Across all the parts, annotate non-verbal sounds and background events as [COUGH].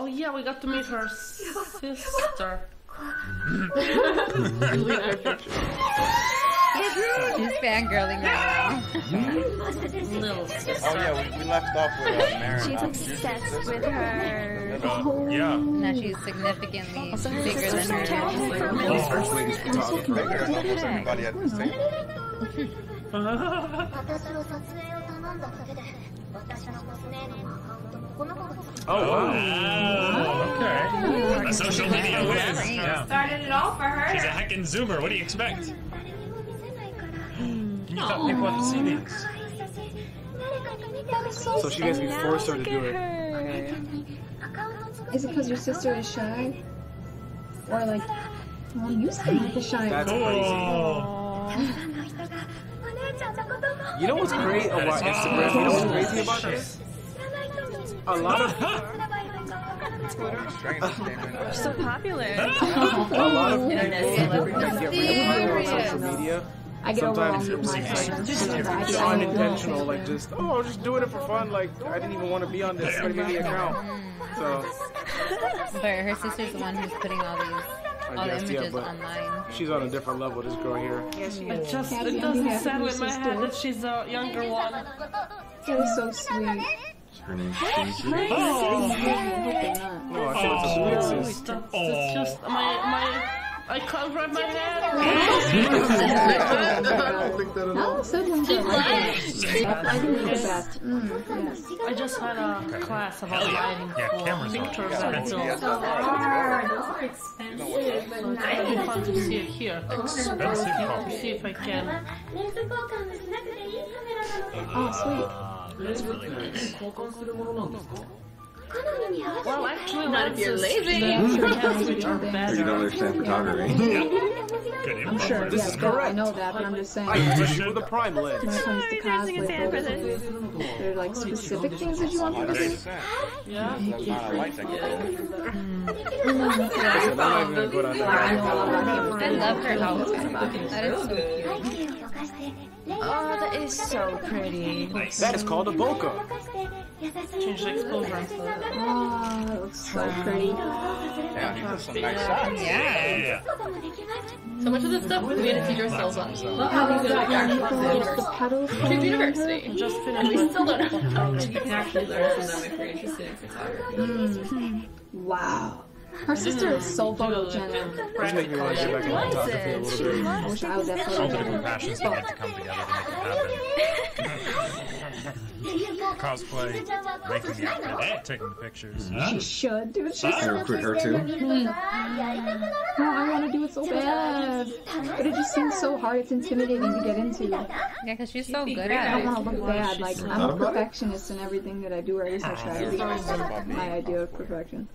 Oh yeah, we got to meet her sister. She's fangirling right Little sister. Oh yeah, we, we left off with uh, Marin. She's obsessed with her. Yeah. now. Now she's significantly Also, her bigger than her. talented Oh, first school. lady's photographer. Bigger than almost everybody at the table. 私 [LAUGHS] Oh, wow. Oh, okay. A social media whiz. Yeah. Started it all for her. She's a heckin' Zoomer. What do you expect? Can [GASPS] you tell people have to see these? So, she gets me forced her to do it. Okay. Is it because your sister is shy? Or like, well, you seem the shy. That's crazy. You know what's great about Instagram? You know what's crazy about this? a lot of [LAUGHS] are so popular. [LAUGHS] a lot of people social media. I get sometimes it was like just unintentional, like just oh, I'm just doing it for fun. Like I didn't even want to be on this media account. So, but her sister's the one who's putting all these. All guess, images yeah, online. She's on a different level, this girl here. Yeah, she is. It just it doesn't settle in my head that she's a younger one. It was so sweet her. Oh, it's just my, my, I can't my head. No, I just had a class about lighting yeah, for pictures and films. Those are expensive, but nice. It's fun to see it here. Expensive see if I can. Oh, sweet. That's really nice. Well, actually, not if you're lazy. you don't understand photography. [LAUGHS] I'm sure. This yeah, is correct. I know that, but I'm just saying. I wish you with a prime lens. When it comes to cosplay photos, is there like specific things that you want to see? Yeah. Mm. I love her. That is so cute. Oh, that is so pretty. That is called a bokeh. Change the exposure. Oh, looks so pretty. Yeah, these are some nice shots. Yeah. So much of this stuff we didn't teach ourselves on. Look how these are universe. Kids University. Just we still don't know. [LAUGHS] You can actually learn from them if you're interested in photography. Hmm. Wow. Her sister is so photogenic. Just make me want to get back into photography a little bit. I wish I was that All the different photogenic. passions that had to come together to make it happen. Cosplay, making the outfit, taking the pictures. She should, dude. She's I recruit her too. Hmm. No, I want to do it so bad. But it just seems so hard. It's intimidating to get into. Yeah, because she's so good I at don't it. want to look bad. Like, I'm a perfectionist in everything that I do, or at least I try to be. My idea of perfection.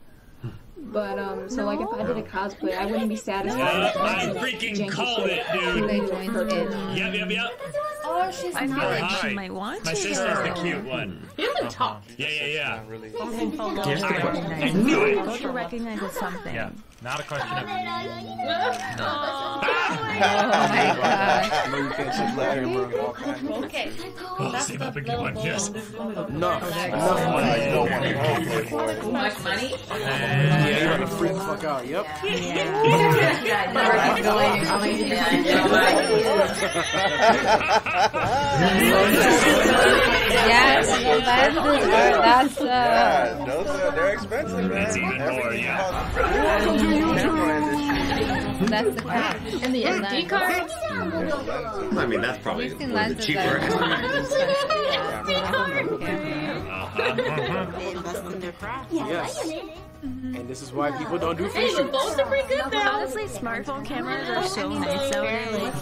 But, um, so like if I did a cosplay, I wouldn't be satisfied. Yeah, with I watching freaking janky called it, dude. They joined it. Yep, yep, yep. Oh, she's I feel like Hi. she might want My to. sister's the cute one. He doesn't uh-huh. talk. Yeah, yeah, yeah. Really. something fell. I knew it. Don't you recognize as something? Yeah, not a question of. Oh my god. Oh I know you can't see the camera. Okay. Oh, save up a good one, yes. Enough. Enough money. You don't want to go for it. Too much money? Yeah, you're gonna freak the fuck out. Yep. Yes, the lenses are, that's, uh, Yeah, those are, they're expensive, man. That's even more, yeah. costs- Camera industry. that's the catch. And the SD cards? I mean, that's probably We've seen one of the lenses cheaper. that [LAUGHS] are expensive. Yes. Mm-hmm. And this is why people don't do Hey, fish the shoots. phones are pretty good though. Honestly, smartphone cameras are so nice nowadays.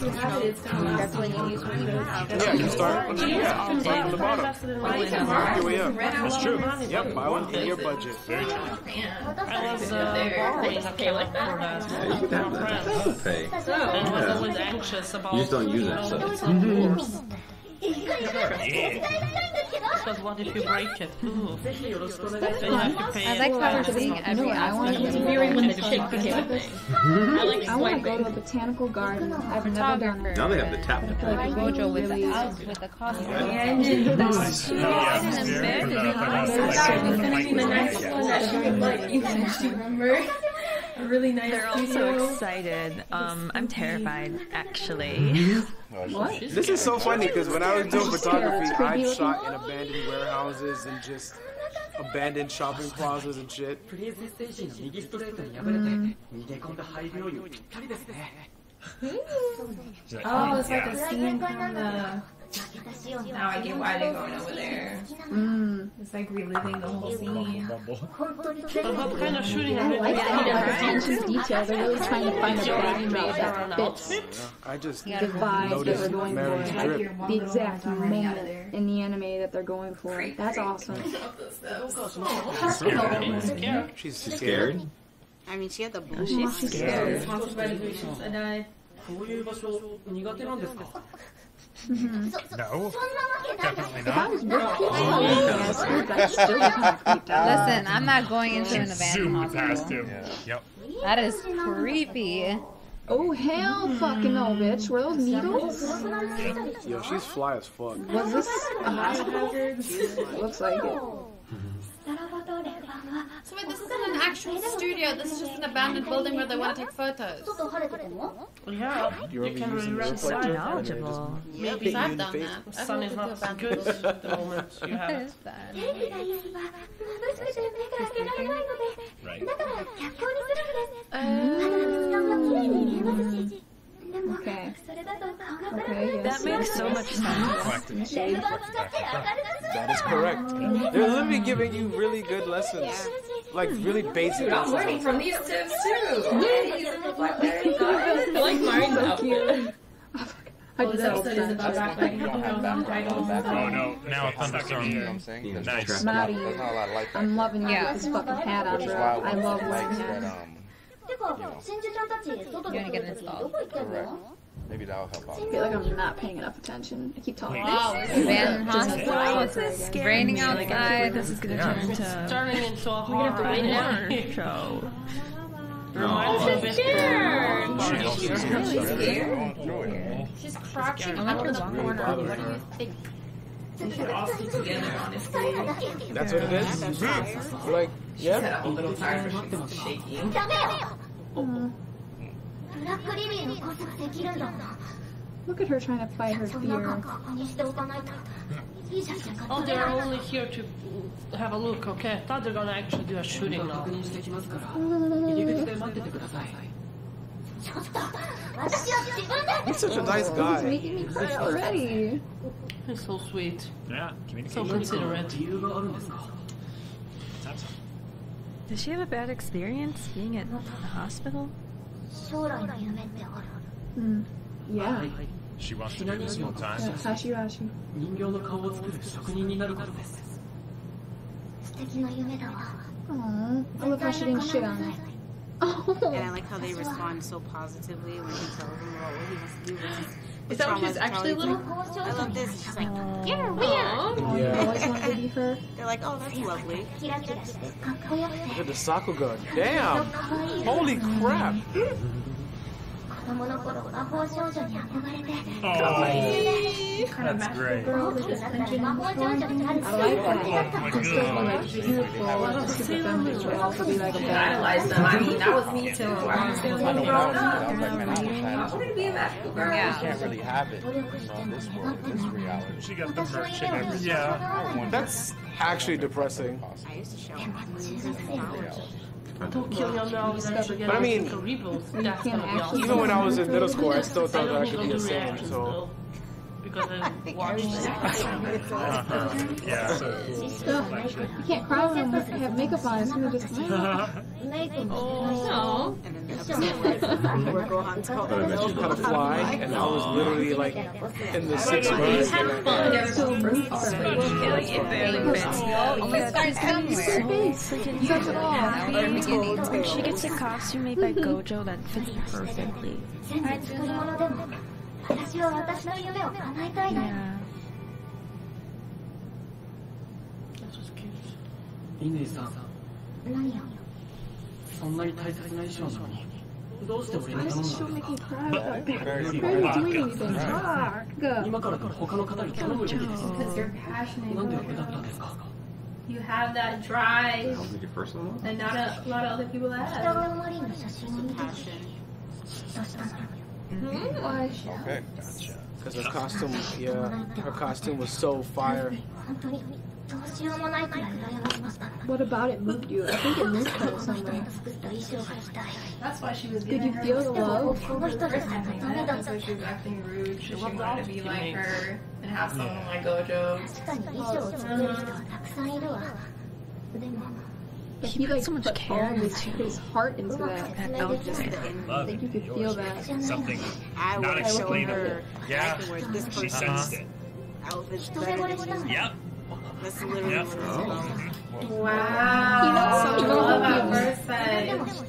That's when you use Yeah, you start, yeah, start from the bottom. Work your way up. That's true. Yep, buy one in your budget. Very true. I was borrowing a pay like camera that. for uh, that. Yeah, you could have that. friend. That's oh, pay. And was always anxious about You just don't use it, [LAUGHS] you so- know, it's a course. Yeah. Because what if you break it? Ooh. Then you have to pay I like how back. we're seeing every I want to do Viewing when the chick became a thing. I like I want to go to a botanical garden. I've never done it. Now they have the tap. I feel like it would be Gojo with really the out with the costume. Yeah, yeah, for the- for the- for the- like you guys remember a really nice. They're all so excited. Um, I'm terrified, actually. What? This is so funny because when I was doing photography, I shot in abandoned warehouses and just abandoned shopping plazas and shit. Mm. Oh, it's like a scene from the. Now I get why they're going over there. Mm. It's like reliving the whole scene. But what kind of shooting I are they like doing? that their attention to detail. They're really trying to find a backdrop that fits I just the vibe that noticed they're going Mary's for. drip. The exact moment in the anime that they're going for. That's awesome. She's Scared? I mean, she had the blue. she's line. scared. Sponsored by the Grecians. I died. こういう場所苦手なんですか Mm-hmm. No, definitely If I not. was with kids playing as kids, I'd still be kind of creeped out. Listen, I'm not going into an Zoom abandoned past hospital. him. Yep. That is creepy. Oh hell mm-hmm. fucking no, bitch. Were those needles? Yo, she's fly as fuck. Was this a hazard? [LAUGHS] Looks like it. So wait, this isn't an actual studio. This is just an abandoned building where they want to take photos. Yeah, You're you can really rent so knowledgeable. Maybe I've done that. The sun is not so good at the moment. You have it. Right. Uh, Okay. okay yes. That makes so much sense. that is correct. They're literally giving you really good lessons. Yeah like really basic. I'm learning from these tips too. like mine though. I did that all the time. Oh no, now a thunderstorm. You know what I'm saying? Nice. I'm loving yeah this fucking hat on, bro. I love it. You wanna get installed? Correct. の Maybe that'll help out. I feel like I'm not paying enough attention. I keep talking. Wow, abandoned hospital. It's raining Like, I outside. feel like this is gonna Yeah. turn into. Turning into a [LAUGHS] We're have to wait horror. [LAUGHS] show. Reminds me of it. She also Really scared? Oh, she's crouching I under went the corner. What do you think? We should all stick together, honestly. That's what it is? Mm-hmm. Like, She's yeah. had a little tired, but she's shaking. ダ Look at her trying to fight her fear. Oh, they're only here to have a look, okay? I thought they're gonna actually do a shooting now. He's such a nice guy. He's making me cry already. He's so sweet. Yeah, So considerate. Does she have a bad experience being at the hospital? 将来の夢ってある Hmm. Yeah. She wants to do this full time. Yeah, Hashirashi. 人形の顔を作る職人になることです素敵な夢だわ Aww. I love how she didn't shit on it. Oh. And I like how they respond so positively when he tells them about what he wants to do. versus is that what she's actually little? I love this. She's like, yeah, we are. Yeah. I always wanted to [LAUGHS] be her. They're like, oh, that's lovely. Look at the Sakuga. Damn. Holy crap. [LAUGHS] 子供の頃魔法少女に憧れて Oh, that's great. 大きくなったら魔法少女になる I like that. Yeah. It's still be like beautiful, super feminine, but also be like a bad. Idolize them. I mean, that was me too. I was I know when I was I was like, man, I wish I I had wanted to be a magical girl. You Yeah. can't really have it you know, in this world, in this reality. She got the merch and everything. Yeah. That's actually depressing. I used to show Don't kill your get But I mean, a reboot. you can't gonna be actually- awesome. Even when I was in middle school, I still thought that I think be the same. So because [LAUGHS] I watched [LAUGHS] it. Uh-huh. Yeah. Still, you can't cry when you have makeup on. It's gonna [LAUGHS] just. Oh. And then the episode where Gohan told But I bet you how to fly, and I was literally like in the sixth We grade. had fun. So rude for her. Like, it barely fits. Only starts somewhere. Face. Such it all. That was the beginning. Like, she gets a costume made by Gojo that fits perfectly. 私は私の夢を叶えたいのよ。リンディさん。何よそんなに大切な衣装なのに。どうして俺に頼むの？か何で俺だったんですか今から他の方に頼むべきです。なんで俺だったんですか？You have that drive and not a lot of other people have. 人が埋まりの写真を見てきてどうしたの？Mm-hmm. Okay, gotcha. Because her costume, yeah, her costume was so fire. What about it moved you? I think it moved her somewhere. That's why she was Did you feel the love? So she was acting rude. She, she wanted to be like her and have someone like Gojo if he, he like so much put care all his, his heart into that, that I just I think you could feel that something I not explainable. Yeah, this she sensed it. Yep. That's literally yep. what it's oh. Wow. You know, so you know love how at he- first sight.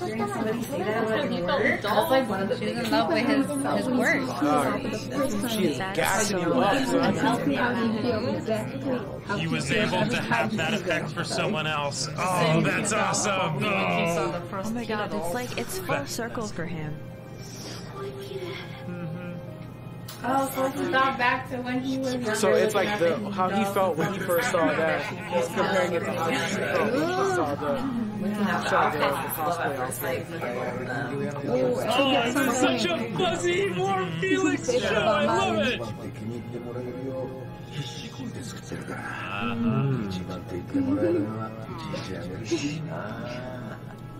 Hearing somebody say that wouldn't work. That's like one of the She's in love with his, his work. She's gassing you up, son. Tell me how feel exactly. He was able to have that effect for someone else. Oh, that's awesome. When he saw Oh. Oh my god, it's like it's full circle for him. Oh, so it's got back to when he was younger. So it's like the how he felt when he first saw that. He's comparing it to how he felt when he saw the Looking at the saw the, the outfits, love cosplay at first sight outfit. for both of them. Oh, it's such a fuzzy, warm Felix show. I love it.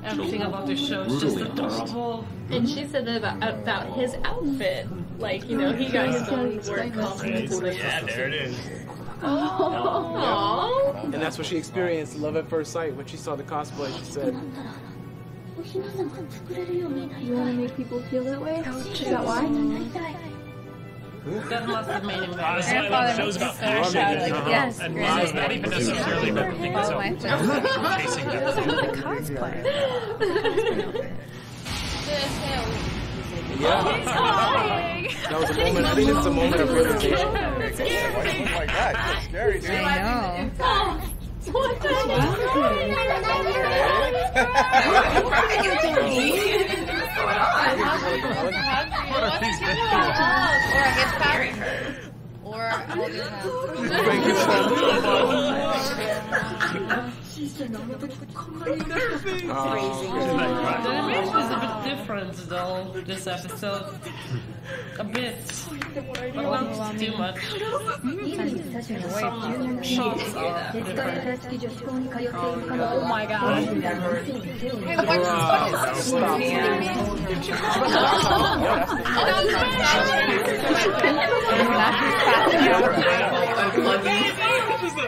Everything about the show is just adorable. And she said that about, about his outfit. Like, you know, he got his own word confidence. Yeah, there it is. Oh. Yeah. And that's what she experienced, love at first sight. When she saw the cosplay, she said, You want to make people feel that way? Is that why? That must have made him mad. Honestly, I love shows about. Like. Yes, and mine's not even necessarily about the thing. Chasing that. It's cosplay. [LAUGHS] yeah. That was a moment, I think it's a moment of realization. Oh my god, that's scary, dude. I know. Or I guess carrying her. Hand. Thank you so The animation is a bit different though, this episode. A bit. But not too much. Shots. Oh my god.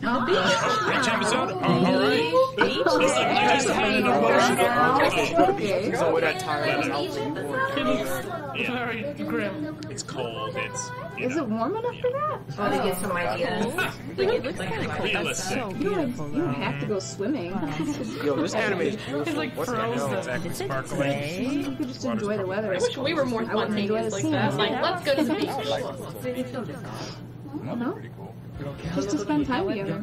Which episode? Oh, alright. It's like I just had an emotional. Okay. So with that tired outfit, It's very grim. It's cold. It's you Is know, it warm enough for that? Oh, to get some ideas. Like it looks kind of cool. That's realistic. so You beautiful. don't, you don't have to go swimming. yo, this [LAUGHS] anime is beautiful. like What's that? frozen. No, Exactly. Did Sparkling. You could just enjoy the weather. I wish we were more I wouldn't spontaneous like that. Like, let's go to the [LAUGHS] beach. No? Pretty cool. Just to spend time together.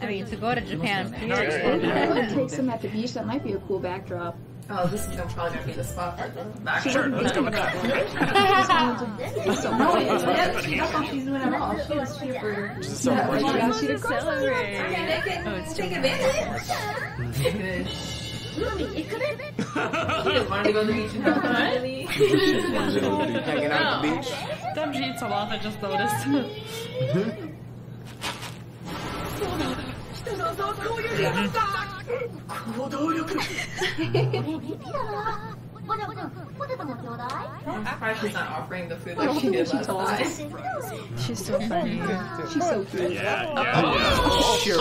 I mean, to go to Japan, Or period. take some at the beach. That might be a cool backdrop. Oh, this is probably gonna be the spot for the back. She wasn't thinking about it. Just so No, much. it's that's all she's doing at all. She was here for Just a celebration. Yeah, she did Celebrate. take Oh, it's take still advantage. Take advantage. She just wanted to go to the beach and have fun. [LAUGHS] [LAUGHS] Hanging out at the beach. Denji eats a lot, I just noticed. [LAUGHS] I'm surprised she's [LAUGHS] not offering the food like she did last time. She's so funny. She's so cute. Yeah, yeah, yeah. Sure.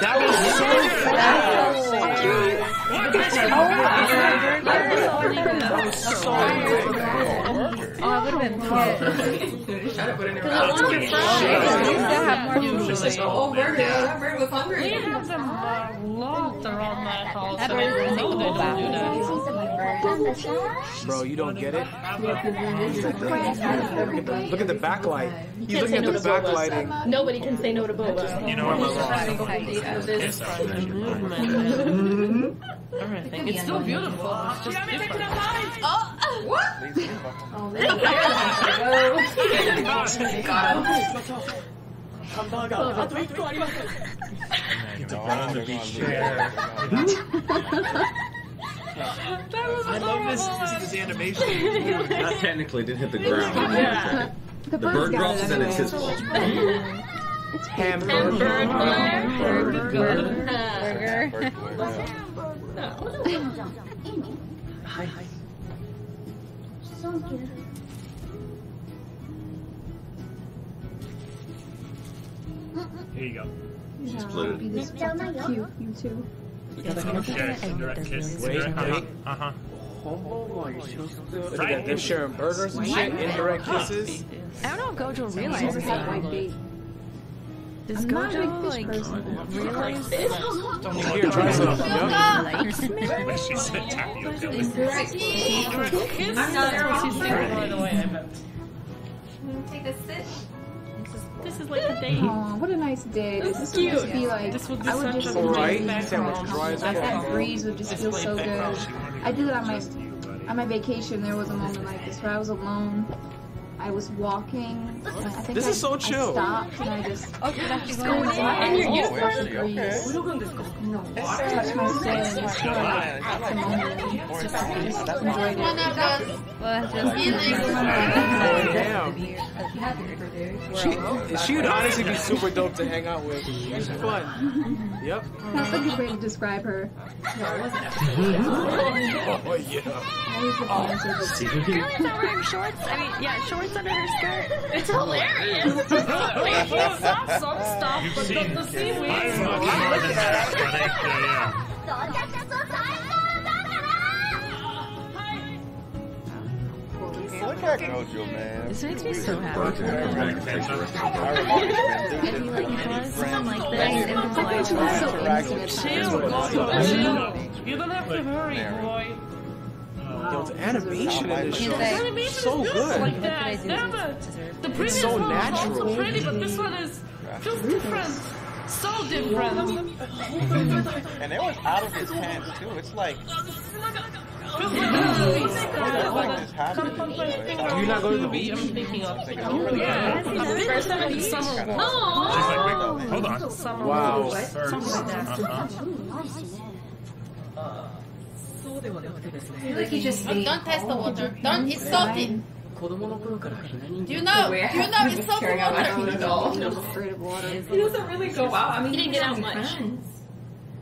That was so Oh, I would have been pissed. Shut up, put it in your I mouth. want your fries. You still have more food. Just like, Oh, Bird, yeah, Bird was We have them uh, locked around that house. I bird is know they cool don't do that. Bro, you don't get it? Look at the, look at the backlight. He's Can't looking say at no the to Boba. backlighting. Nobody can say no to Boba. You know I'm I what? wrong? [LAUGHS] It's movement and everything. It's still beautiful. It's just different. On the beach chair. I love this. This is animation. Not technically, did hit the ground. Yeah. The The bird bird got drops it and then it's his fault. It's hamburger. Burger. Burger. Here you go. Split it. Be this cute, you too. Okay, direct kiss. Wait, Uh-huh. wait. Look at that. They're sharing burgers and shit. Indirect kisses. I don't know if Gojo realizes doesn't have that. Bait. Does I'm not a big fish person. realize Here, try some. Yup. likes me? Like she said, tapioca. Kiss. That's what she said right away, I bet. Take a sip. This is like a date. Aw, what a nice day. This would just be like, This would be I would such just a enjoy Right? being He said around was dry as that breeze would just feel so good. I did it on my on my vacation. There was a moment like this where I was alone. I was walking. I think This I, is so chill. I chill. stopped and I just Oh, should I just just go go in? into my And your eyes, uniform? touch the breeze, touch my skin, and just feel like at the moment. Just, just enjoyed it. Well, it's just Oh, damn. She, she would honestly be super dope to hang out with. She's fun. Yep. That's a good way to describe her. Oh, yeah. Always the answer. Girl, not wearing shorts. I mean, yeah, shorts under her skirt. It's hilarious. [LAUGHS] Wait, he stopped some stuff, You've but seen. the, the seaweed. I'm much more than that, buddy. Yeah, yeah. Look at Gojo, man. This makes me so happy. Birds and everything. And he like does something like this, and it's like, Chill, Gojo, chill. You don't have to hurry, boy. Yo, the animation in this show is so good. like what did I that. do? Damn. The previous so one was natural. also pretty, but this one is feels different. So different. And it was out of his hands too. It's like Feels like a it's like this happened. Come, come, come, Do you not go to the beach? I'm thinking of. Yeah. First time in summer She's like, wait, hold on. Wow. walk. Something like that. Uh-huh. Suzuki just oh, don't taste the water. Don't. It's salty. Do you know? Do you know it's salty water? I. He doesn't really go out. I mean, he didn't get out much.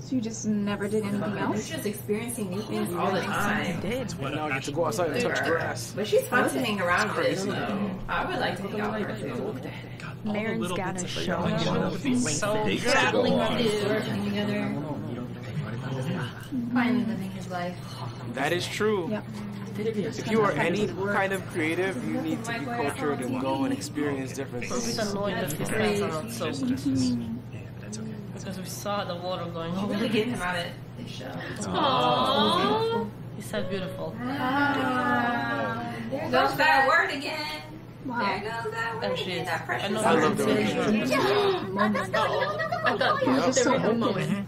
So you just never did anything else? She's just experiencing new things all the time. Did. Well, now I get to go outside and touch grass. But she's functioning around this, though. I would like to hang out with her, Marin's got a show. So good. Finally living his life. That is true. Yep. If you are any kind of creative, you need to be cultured and go and experience different I'm things. annoyed that his hands are not soaked. Yeah, but that's okay. Because we saw the water going She over. really get him out of the show. Aww. He said beautiful. Ah, there goes that word again. There Wow. goes that word And she again. is. That I precious know I word. love the way she Moment. I thought You're just there so was a open. moment.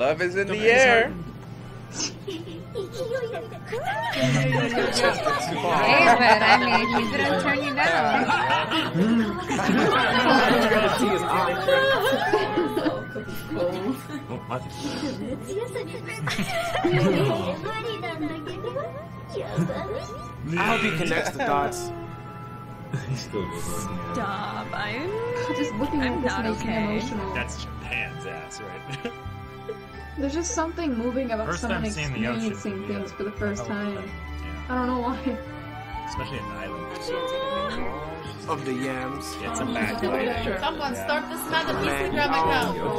Love is in the air. hey, I mean, you didn't turn you down. I hope he connects the dots. Stop! I'm just looking at this not okay. Emotional. That's Japan's ass, right? There's just something moving about First time someone seeing the ocean, experiencing yeah. things for the first Oh, time. yeah. I don't know why. Especially an island. Of the yams. Yeah, it's a backlight. Oh, someone start this madam Man, Instagram account. oh,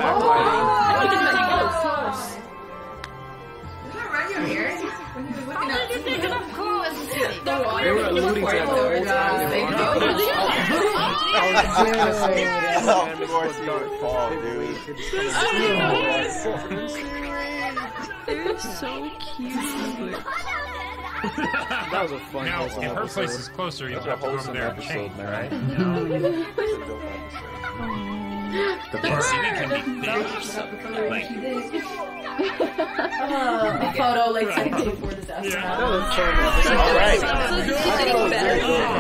I was just gonna say that. Of course you would fall, dude. They're so cute. That was a fun Now, if her place is closer, you'll have to go over there and change, right? The part can be like A photo like taken before disaster. That was fun. Alright. Alright.